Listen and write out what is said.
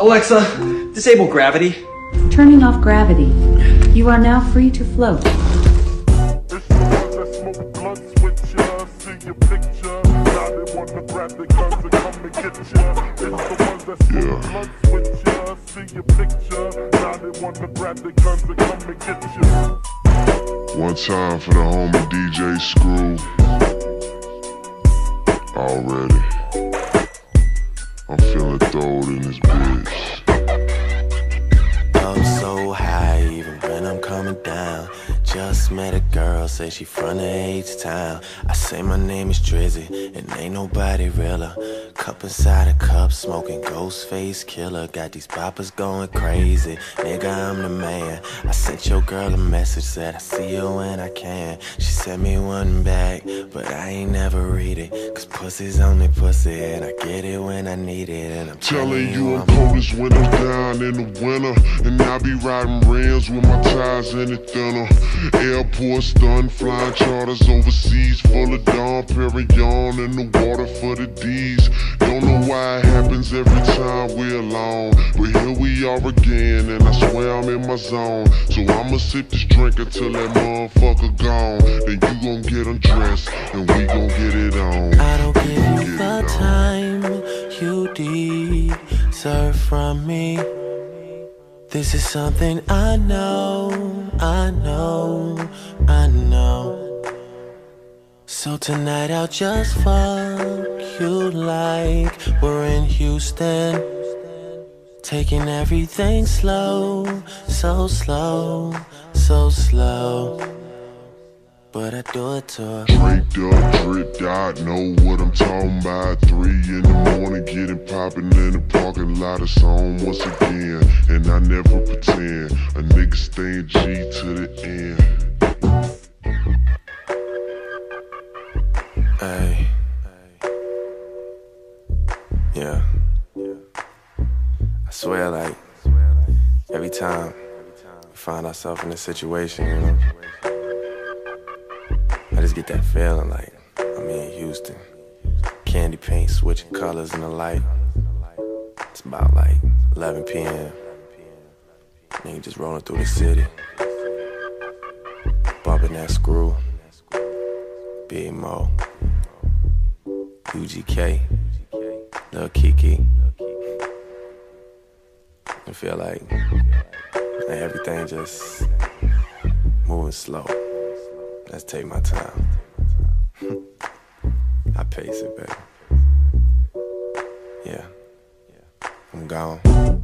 Alexa, disable gravity. Turning off gravity. You are now free to float. It's time for the smoke DJ with throwed Just met a girl, say she from the H town. I say my name is Drizzy, and ain't nobody realer. Cup inside a cup, smoking Ghostface Killah. Got these poppers going crazy. Nigga, I'm the man. I sent your girl a message, said I see you when I can. She sent me one back, but I ain't never read it. Cause pussy's only pussy, and I get it when I need it. And I'm Telling you I'm coldest when I'm down in the winter. And I be riding rims with my tires in the thinner. Airport stun, flying charters overseas. Full of Dom Perignon in the water for the D's. Don't know why it happens every time we're alone. But here we are again, and I swear I'm in my zone. So I'ma sip this drink until that motherfucker gone. Then you gon' get undressed, and we gon' get it on. I don't give you the time you deserve from me. This is something I know, I know, I know. So tonight I'll just fuck you like we're in Houston. Taking everything slow, so slow, so slow. But I do it to her. Up, dripped out, know what I'm talking about. Three in the morning, getting poppin' in the parking lot. It's on once again, and I never pretend. A nigga staying G to the end. Hey. Yeah. I swear, like, every time we find ourselves in a situation, you know, I just get that feeling like I'm in Houston. Candy paint switching colors in the light. It's about like 11 p.m. Nigga just rolling through the city. Bumping that screw. Big Moe. UGK. Lil Keke. I feel like like everything just moving slow. Let's take my time. I pace it, baby. Yeah. I'm gone.